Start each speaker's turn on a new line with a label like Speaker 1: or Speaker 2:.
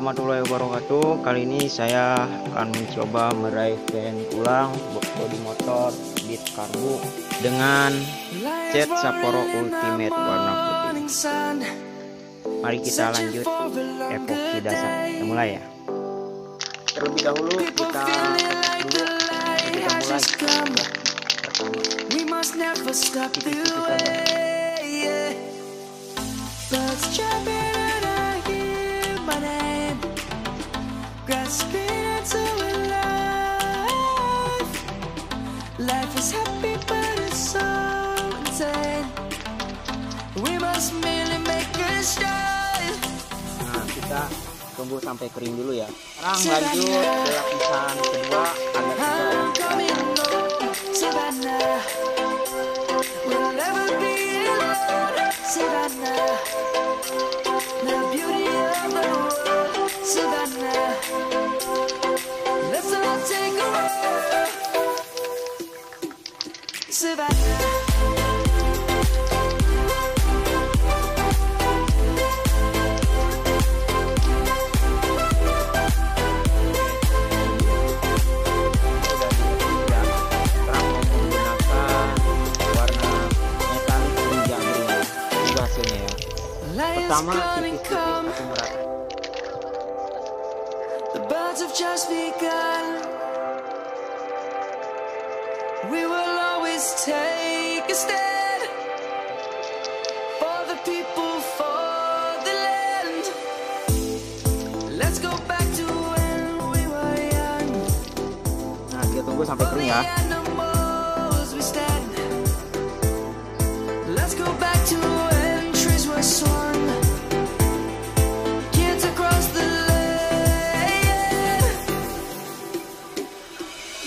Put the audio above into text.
Speaker 1: warahmatullahi wabarakatuh. Kali ini saya akan mencoba meraih van ulang body motor Beat Karbu dengan cat Sapporo Ultimate warna putih. Mari kita lanjut epoksi dasar. Kita mulai ya. Terlebih dahulu kita dulu. Kita mulai. We must never stop the way Birds jumping Nah kita tunggu sampai kering dulu ya. Sekarang lanjut ke lapisan kedua agar Savannah. Pertama tipis-tipis tapi merata The birds have just begun. We will always take a stand For the people, for the land. Let's go back to when we were young. Nah kita tunggu sampai kering ya